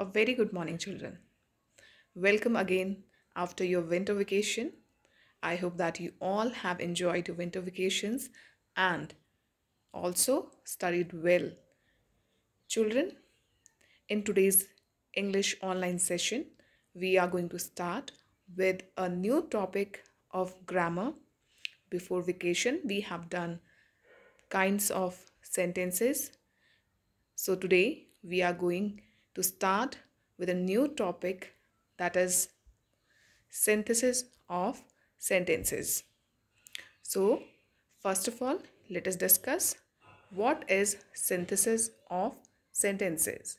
A very good morning, children. Welcome again after your winter vacation. I hope that you all have enjoyed your winter vacations and also studied well. Children, in today's English online session, we are going to start with a new topic of grammar. Before vacation, we have done kinds of sentences. So today we are going to start with a new topic that is synthesis of sentences. So, first of all, let us discuss what is synthesis of sentences.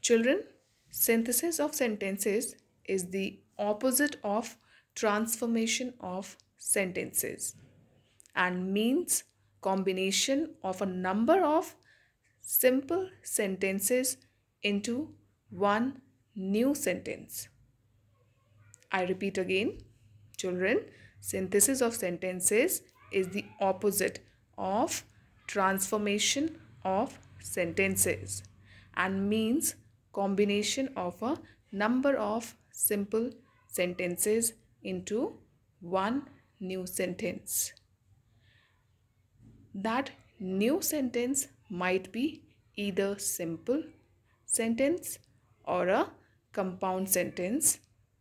Children, synthesis of sentences is the opposite of transformation of sentences and means combination of a number of simple sentences into one new sentence. I repeat again, children, synthesis of sentences is the opposite of transformation of sentences and means combination of a number of simple sentences into one new sentence. That new sentence might be either simple sentence or a compound sentence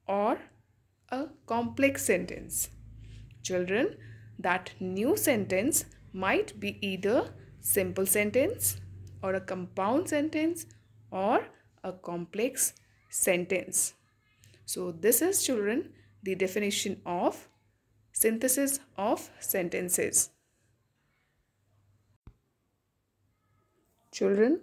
or a complex sentence. Children, that new sentence might be either simple sentence or a compound sentence or a complex sentence. So this is children the definition of synthesis of sentences. Children,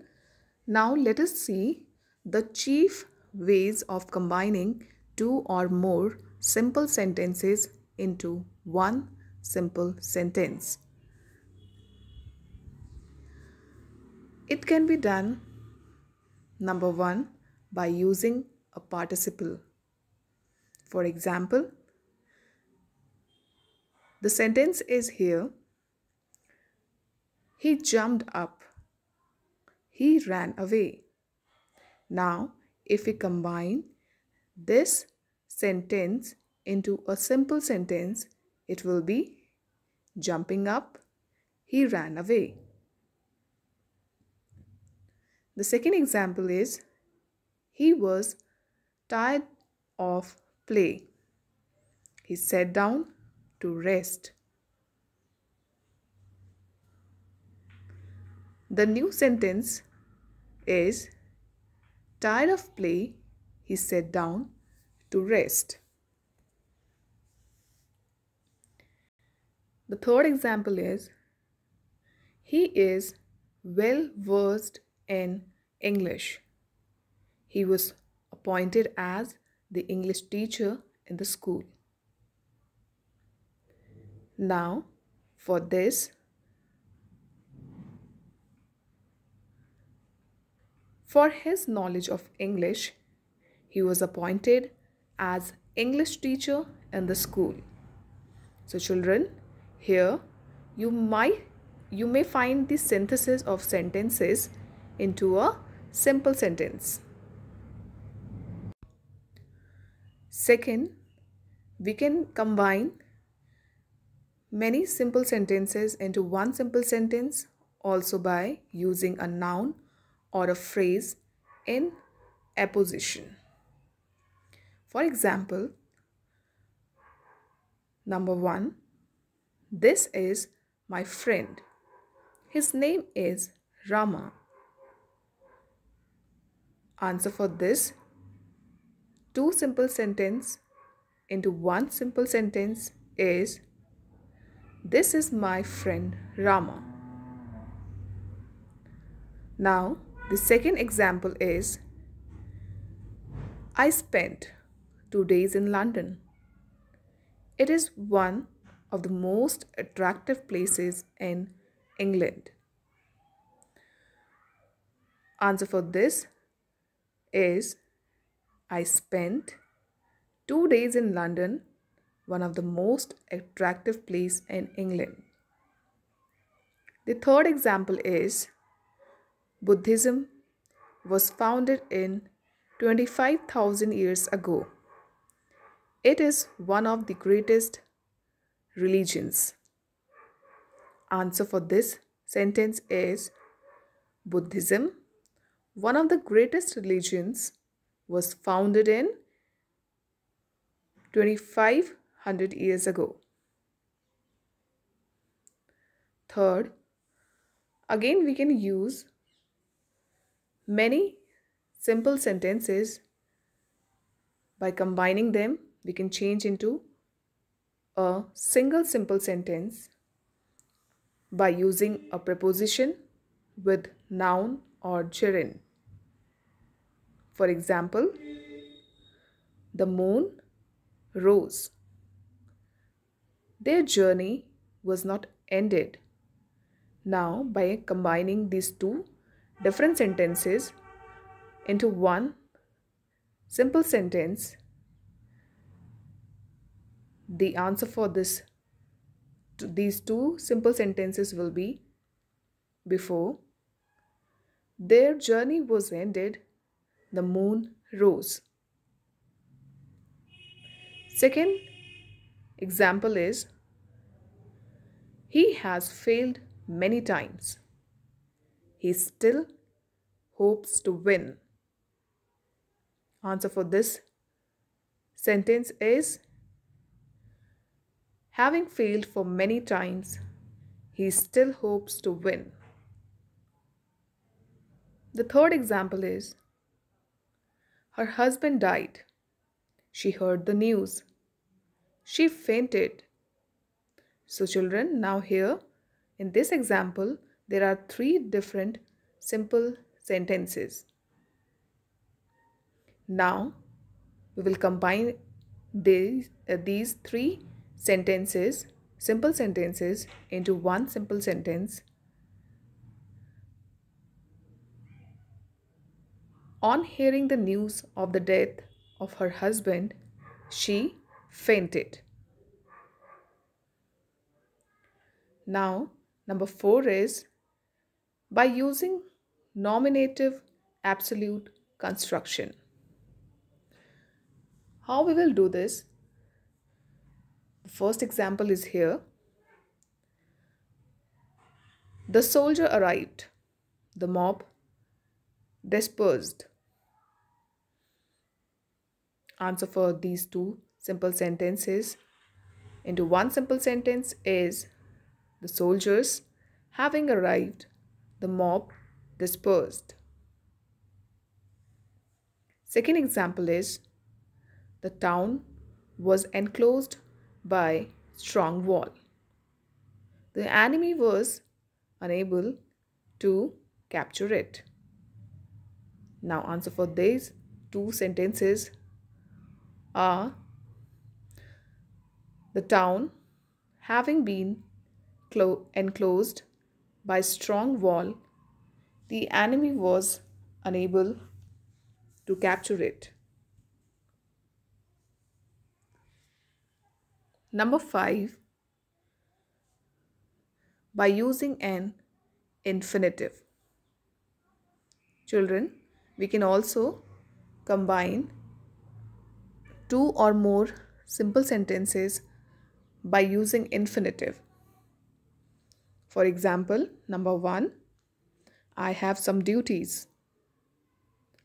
now let us see the chief ways of combining two or more simple sentences into one simple sentence. It can be done number one by using a participle. For example, the sentence is here. He jumped up. He ran away. Now, if we combine this sentence into a simple sentence, it will be jumping up, he ran away. The second example is he was tired of play. He sat down to rest. The new sentence is Tired of play, he sat down to rest. The third example is He is well versed in English. He was appointed as the English teacher in the school. Now, for this, For his knowledge of English, he was appointed as English teacher in the school. So children, here you might you may find the synthesis of sentences into a simple sentence. Second, we can combine many simple sentences into one simple sentence also by using a noun or a phrase in apposition. For example, number one, this is my friend. His name is Rama. Answer for this two simple sentence into one simple sentence is This is my friend Rama. Now the second example is I spent two days in London. It is one of the most attractive places in England. Answer for this is I spent two days in London, one of the most attractive place in England. The third example is Buddhism was founded in 25,000 years ago. It is one of the greatest religions. Answer for this sentence is Buddhism, one of the greatest religions, was founded in 2500 years ago. Third, again we can use many simple sentences by combining them we can change into a single simple sentence by using a preposition with noun or gerund. For example, the moon rose. Their journey was not ended. Now, by combining these two different sentences into one simple sentence, the answer for this these two simple sentences will be before. Their journey was ended. The moon rose. Second example is he has failed many times he still hopes to win answer for this sentence is Having failed for many times, he still hopes to win. The third example is her husband died. She heard the news. She fainted. So, children, now here in this example, there are three different simple sentences. Now, we will combine these, uh, these three sentences, simple sentences, into one simple sentence. On hearing the news of the death of her husband, she fainted. Now, number four is by using nominative absolute construction. How we will do this? The first example is here. The soldier arrived. The mob dispersed. Answer for these two simple sentences into one simple sentence is the soldiers having arrived, the mob dispersed. Second example is the town was enclosed by strong wall. The enemy was unable to capture it. Now answer for these two sentences are the town having been enclosed by strong wall the enemy was unable to capture it. Number 5. By using an infinitive. Children, we can also combine two or more simple sentences by using infinitive. For example, number 1. I have some duties.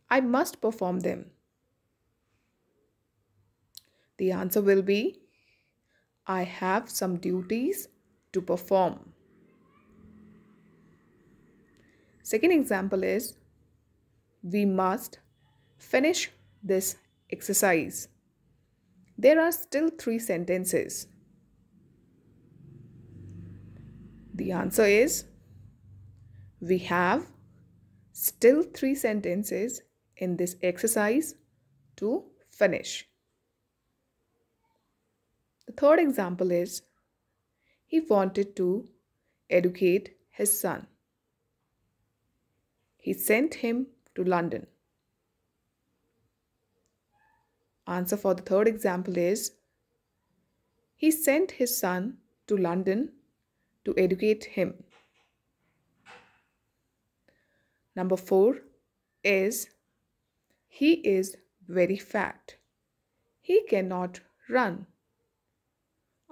I must perform them. The answer will be I have some duties to perform. Second example is we must finish this exercise. There are still three sentences. The answer is we have still three sentences in this exercise to finish. The third example is he wanted to educate his son. He sent him to London. Answer for the third example is he sent his son to London to educate him. Number four, is he is very fat. He cannot run.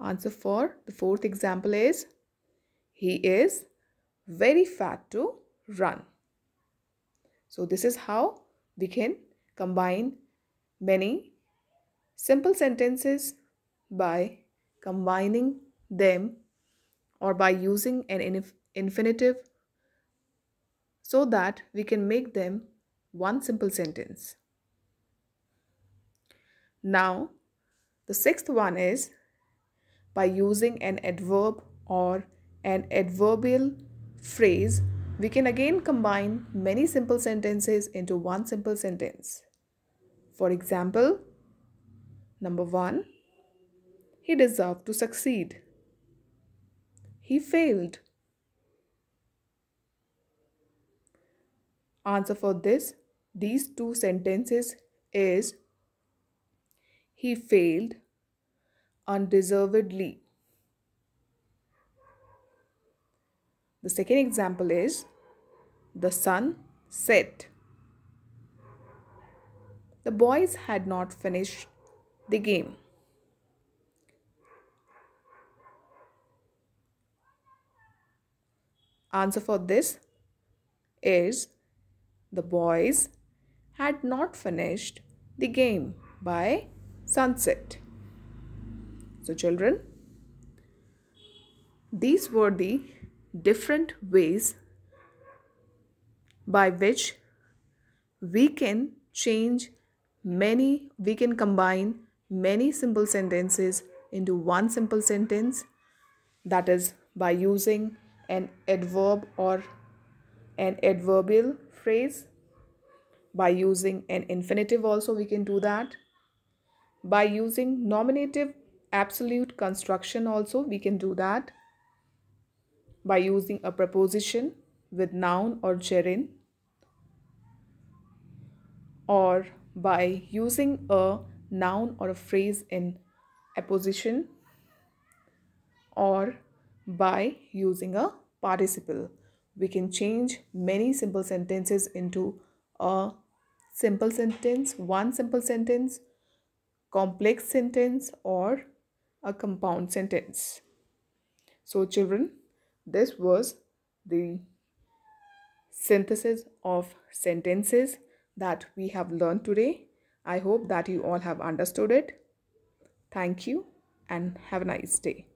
Answer for the fourth example is he is very fat to run. So this is how we can combine many simple sentences by combining them or by using an infinitive so that we can make them one simple sentence. Now, the sixth one is by using an adverb or an adverbial phrase, we can again combine many simple sentences into one simple sentence. For example, number one, he deserved to succeed. He failed. Answer for this, these two sentences is he failed undeservedly. The second example is the sun set. The boys had not finished the game. Answer for this is the boys had not finished the game by sunset. So, children, these were the different ways by which we can change many, we can combine many simple sentences into one simple sentence that is by using an adverb or an adverbial phrase. By using an infinitive also we can do that. By using nominative absolute construction also we can do that. By using a preposition with noun or gerund. Or by using a noun or a phrase in apposition. Or by using a participle. We can change many simple sentences into a simple sentence, one simple sentence, complex sentence or a compound sentence. So children, this was the synthesis of sentences that we have learned today. I hope that you all have understood it. Thank you and have a nice day.